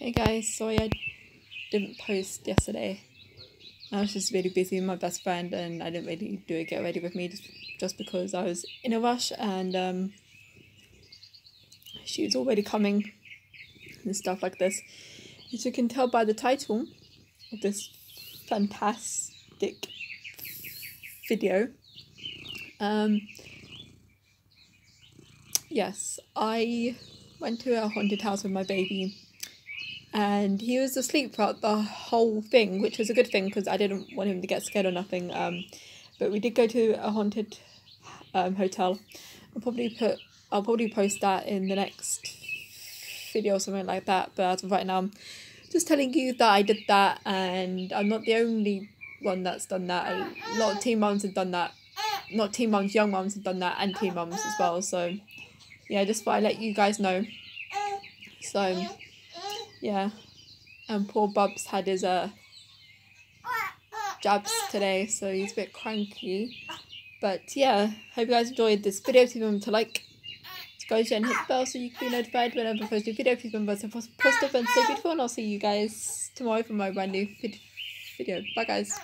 Hey guys, sorry I didn't post yesterday. I was just really busy with my best friend and I didn't really do a get ready with me just, just because I was in a rush and um, she was already coming and stuff like this. As you can tell by the title of this fantastic video, um, yes, I went to a haunted house with my baby and he was asleep throughout the whole thing, which was a good thing because I didn't want him to get scared or nothing. Um, but we did go to a haunted um, hotel. I'll probably put I'll probably post that in the next video or something like that. But as of right now, I'm just telling you that I did that, and I'm not the only one that's done that. A lot of teen moms have done that. Not teen moms, young moms have done that, and teen moms as well. So yeah, just thought I let you guys know. So yeah. And poor Bubs had his uh jabs today, so he's a bit cranky. But yeah, hope you guys enjoyed this video. Please remember to like, to subscribe, and hit the bell so you can be notified whenever I post a video. Please remember to post positive and stay beautiful, and I'll see you guys tomorrow for my brand new video. Bye guys.